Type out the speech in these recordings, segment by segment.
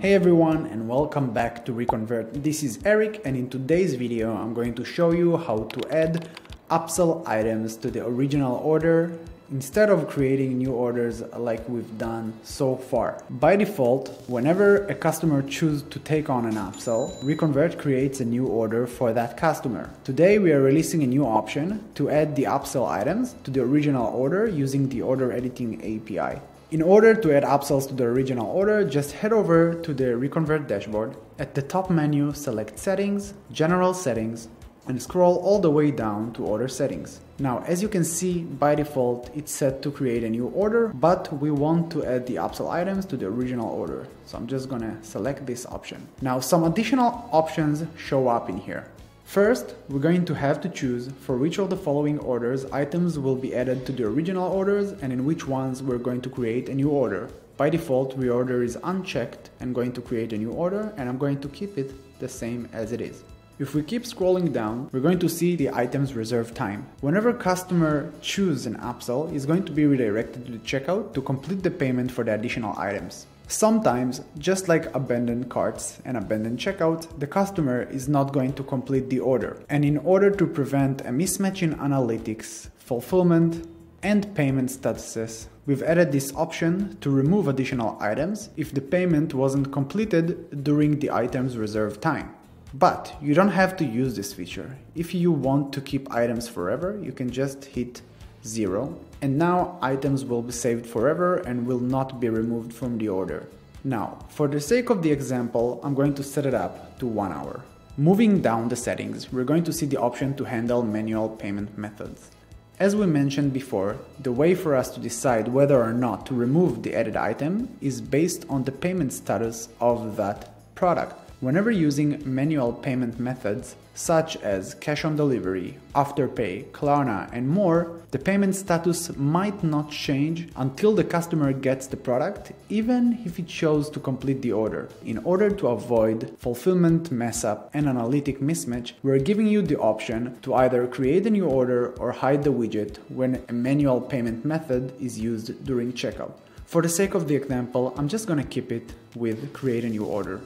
Hey everyone and welcome back to Reconvert. This is Eric and in today's video I'm going to show you how to add upsell items to the original order instead of creating new orders like we've done so far. By default, whenever a customer chooses to take on an upsell, Reconvert creates a new order for that customer. Today we are releasing a new option to add the upsell items to the original order using the order editing API. In order to add upsells to the original order, just head over to the Reconvert dashboard. At the top menu, select Settings, General Settings, and scroll all the way down to order settings. Now, as you can see, by default, it's set to create a new order, but we want to add the upsell items to the original order. So I'm just gonna select this option. Now, some additional options show up in here. First, we're going to have to choose for which of the following orders items will be added to the original orders and in which ones we're going to create a new order. By default, reorder is unchecked and going to create a new order and I'm going to keep it the same as it is. If we keep scrolling down, we're going to see the items reserve time. Whenever customer chooses an upsell, is going to be redirected to the checkout to complete the payment for the additional items. Sometimes, just like abandoned carts and abandoned checkout, the customer is not going to complete the order. And in order to prevent a mismatch in analytics, fulfillment, and payment statuses, we've added this option to remove additional items if the payment wasn't completed during the item's reserve time. But you don't have to use this feature. If you want to keep items forever, you can just hit 0 and now items will be saved forever and will not be removed from the order. Now, for the sake of the example, I'm going to set it up to 1 hour. Moving down the settings, we're going to see the option to handle manual payment methods. As we mentioned before, the way for us to decide whether or not to remove the added item is based on the payment status of that product. Whenever using manual payment methods such as cash on delivery, Afterpay, Klarna and more, the payment status might not change until the customer gets the product, even if it chose to complete the order. In order to avoid fulfillment mess up and analytic mismatch, we're giving you the option to either create a new order or hide the widget when a manual payment method is used during checkout. For the sake of the example, I'm just gonna keep it with create a new order.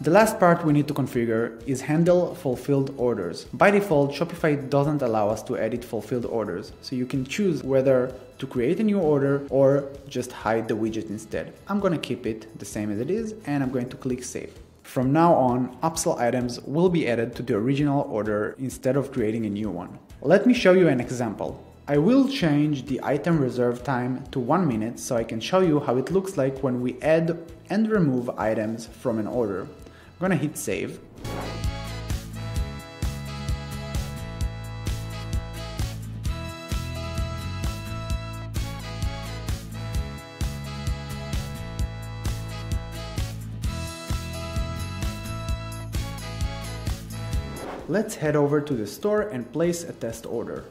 The last part we need to configure is handle fulfilled orders. By default, Shopify doesn't allow us to edit fulfilled orders, so you can choose whether to create a new order or just hide the widget instead. I'm gonna keep it the same as it is and I'm going to click save. From now on, upsell items will be added to the original order instead of creating a new one. Let me show you an example. I will change the item reserve time to 1 minute so I can show you how it looks like when we add and remove items from an order. I'm gonna hit save. Let's head over to the store and place a test order.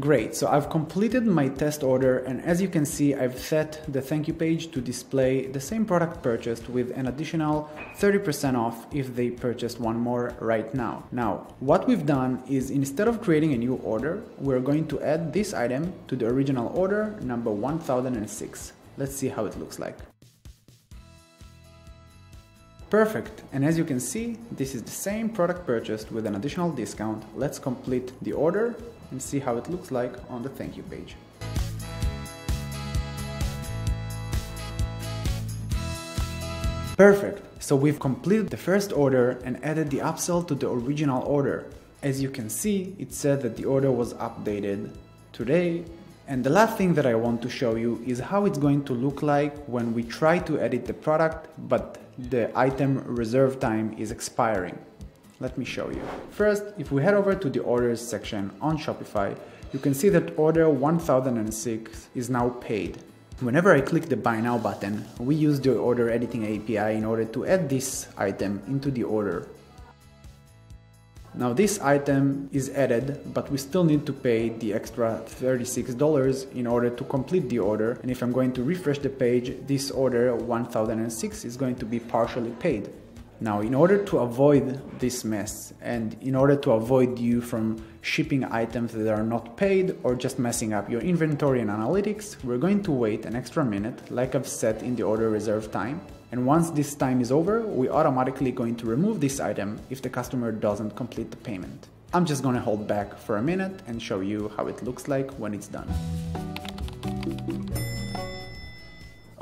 Great, so I've completed my test order and as you can see I've set the thank you page to display the same product purchased with an additional 30% off if they purchased one more right now. Now, what we've done is instead of creating a new order, we're going to add this item to the original order number 1006. Let's see how it looks like. Perfect, and as you can see, this is the same product purchased with an additional discount. Let's complete the order and see how it looks like on the thank you page. Perfect, so we've completed the first order and added the upsell to the original order. As you can see, it said that the order was updated today and the last thing that I want to show you is how it's going to look like when we try to edit the product but the item reserve time is expiring. Let me show you. First, if we head over to the orders section on Shopify, you can see that order 1006 is now paid. Whenever I click the buy now button, we use the order editing API in order to add this item into the order. Now this item is added, but we still need to pay the extra $36 in order to complete the order. And if I'm going to refresh the page, this order 1006 is going to be partially paid. Now, in order to avoid this mess and in order to avoid you from shipping items that are not paid or just messing up your inventory and analytics, we're going to wait an extra minute like I've set in the order reserve time and once this time is over, we automatically going to remove this item if the customer doesn't complete the payment. I'm just gonna hold back for a minute and show you how it looks like when it's done.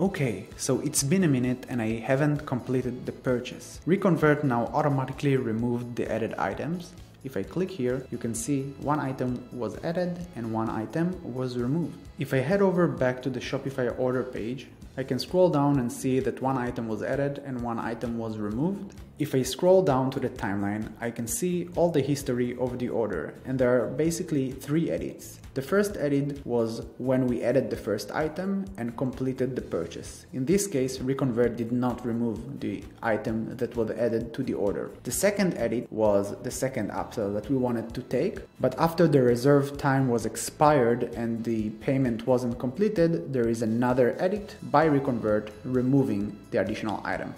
Okay, so it's been a minute and I haven't completed the purchase. Reconvert now automatically removed the added items. If I click here, you can see one item was added and one item was removed. If I head over back to the Shopify order page, I can scroll down and see that one item was added and one item was removed. If I scroll down to the timeline, I can see all the history of the order and there are basically three edits. The first edit was when we added the first item and completed the purchase. In this case, Reconvert did not remove the item that was added to the order. The second edit was the second upsell that we wanted to take, but after the reserve time was expired and the payment wasn't completed, there is another edit by Reconvert removing the additional item.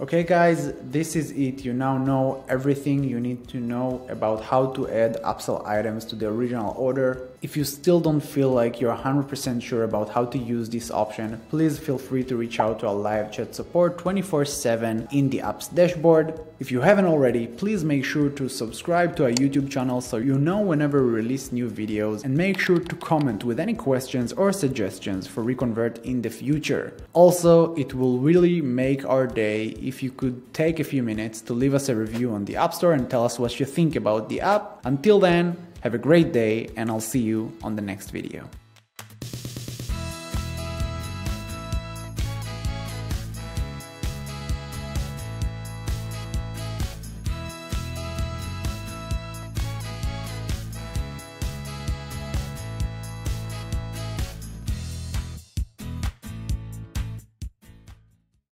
Okay guys, this is it. You now know everything you need to know about how to add upsell items to the original order. If you still don't feel like you're 100% sure about how to use this option, please feel free to reach out to our live chat support 24-7 in the apps dashboard. If you haven't already, please make sure to subscribe to our YouTube channel so you know whenever we release new videos and make sure to comment with any questions or suggestions for Reconvert in the future. Also, it will really make our day if you could take a few minutes to leave us a review on the App Store and tell us what you think about the app. Until then, have a great day and I'll see you on the next video.